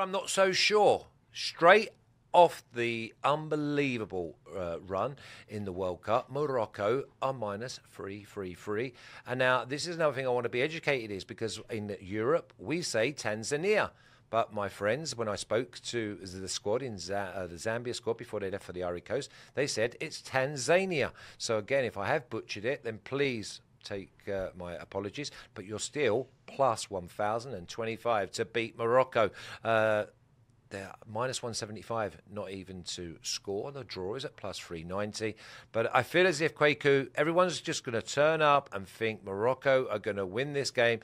I'm not so sure. Straight off the unbelievable uh, run in the World Cup, Morocco are minus three, three, three. And now this is another thing I want to be educated is because in Europe we say Tanzania. But my friends, when I spoke to the squad in Z- uh, the Zambia squad before they left for the Ivory Coast, they said it's Tanzania. So again, if I have butchered it, then please take uh, my apologies. But you're still plus 1,025 to beat Morocco. Uh, they're minus 175, not even to score. The draw is at plus 390. But I feel as if Kweku, everyone's just going to turn up and think Morocco are going to win this game.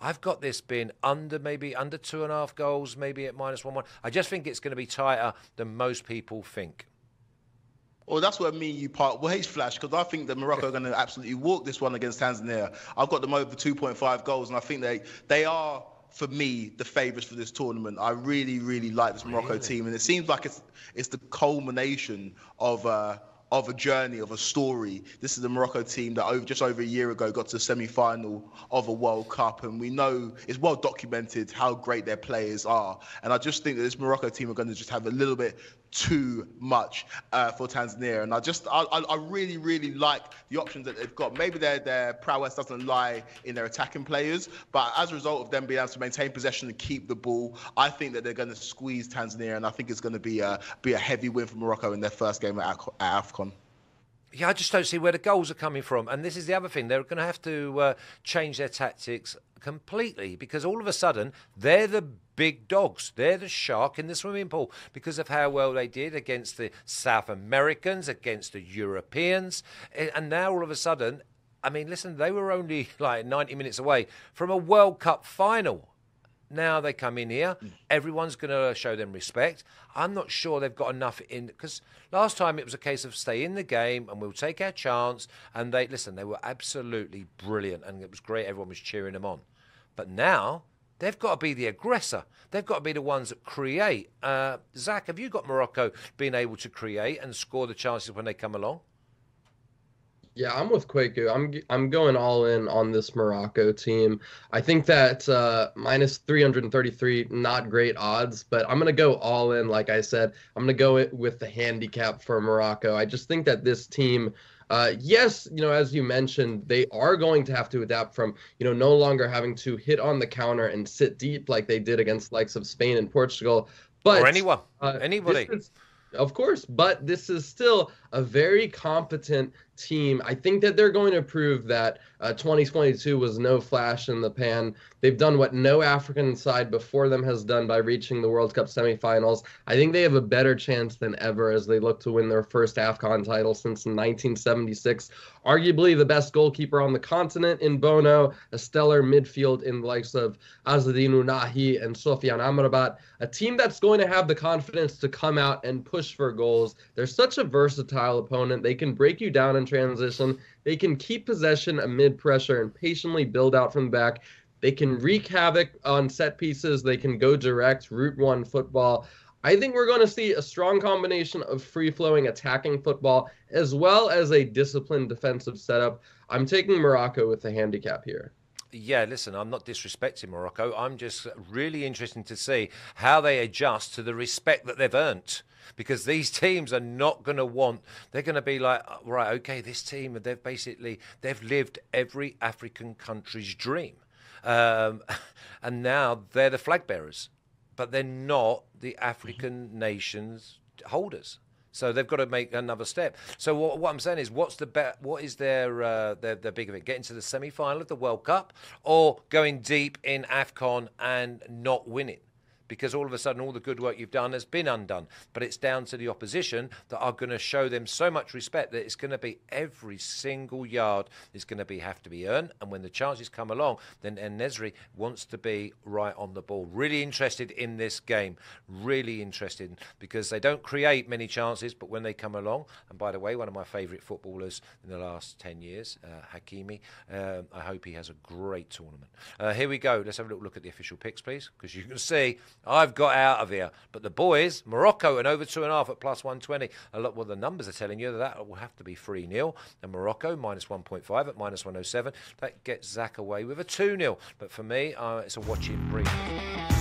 I've got this being under maybe under two and a half goals, maybe at minus one one. I just think it's going to be tighter than most people think. Well, that's where me and you part ways, Flash, because I think that Morocco are going to absolutely walk this one against Tanzania. I've got them over 2.5 goals, and I think they they are for me the favourites for this tournament. I really, really like this Morocco really? team, and it seems like it's it's the culmination of. Uh, of a journey, of a story. This is the Morocco team that over, just over a year ago got to the semi-final of a World Cup, and we know it's well documented how great their players are. And I just think that this Morocco team are going to just have a little bit too much uh, for Tanzania. And I just, I, I really, really like the options that they've got. Maybe their their prowess doesn't lie in their attacking players, but as a result of them being able to maintain possession and keep the ball, I think that they're going to squeeze Tanzania, and I think it's going to be a be a heavy win for Morocco in their first game at, at AFCON. Yeah, I just don't see where the goals are coming from. And this is the other thing. They're going to have to uh, change their tactics completely because all of a sudden they're the big dogs. They're the shark in the swimming pool because of how well they did against the South Americans, against the Europeans. And now all of a sudden, I mean, listen, they were only like 90 minutes away from a World Cup final. Now they come in here, everyone's going to show them respect. I'm not sure they've got enough in because last time it was a case of stay in the game and we'll take our chance. And they listen, they were absolutely brilliant and it was great. Everyone was cheering them on. But now they've got to be the aggressor. They've got to be the ones that create. Uh, Zach, have you got Morocco being able to create and score the chances when they come along? Yeah, I'm with Kweku. I'm I'm going all in on this Morocco team. I think that uh, minus 333, not great odds, but I'm gonna go all in. Like I said, I'm gonna go with the handicap for Morocco. I just think that this team. Uh, yes, you know, as you mentioned, they are going to have to adapt from, you know, no longer having to hit on the counter and sit deep like they did against likes of Spain and Portugal. But or anyone, uh, anybody. Of course, but this is still a very competent team. I think that they're going to prove that uh, 2022 was no flash in the pan. They've done what no African side before them has done by reaching the World Cup semifinals. I think they have a better chance than ever as they look to win their first AFCON title since 1976. Arguably the best goalkeeper on the continent in Bono, a stellar midfield in the likes of Azzedine Ounahi and Sofiane Amrabat, a team that's going to have the confidence to come out and push for goals. They're such a versatile opponent. They can break you down in transition. They can keep possession amid pressure and patiently build out from the back. They can wreak havoc on set pieces. They can go direct, route one football. I think we're going to see a strong combination of free flowing attacking football as well as a disciplined defensive setup. I'm taking Morocco with the handicap here. Yeah, listen, I'm not disrespecting Morocco. I'm just really interested to see how they adjust to the respect that they've earned because these teams are not going to want. They're going to be like, uh, right, okay, this team, they've basically they've lived every African country's dream, um, and now they're the flag bearers, but they're not the African mm-hmm. nations holders. So they've got to make another step. So what, what I'm saying is, what's the bet? What is their, uh, their their big event? Getting to the semi final of the World Cup, or going deep in Afcon and not winning? Because all of a sudden all the good work you've done has been undone. But it's down to the opposition that are going to show them so much respect that it's going to be every single yard is going to be have to be earned. And when the chances come along, then Nesyri wants to be right on the ball. Really interested in this game. Really interested because they don't create many chances, but when they come along, and by the way, one of my favourite footballers in the last 10 years, uh, Hakimi, uh, I hope he has a great tournament. Uh, here we go. Let's have a little look at the official picks, please, because you can see I've got out of here. But the boys, Morocco and over two and a half at plus 120. A lot, well, the numbers are telling you that that will have to be 3 0. And Morocco minus 1.5 at minus 107. That gets Zach away with a 2 0. But for me, uh, it's a watching brief.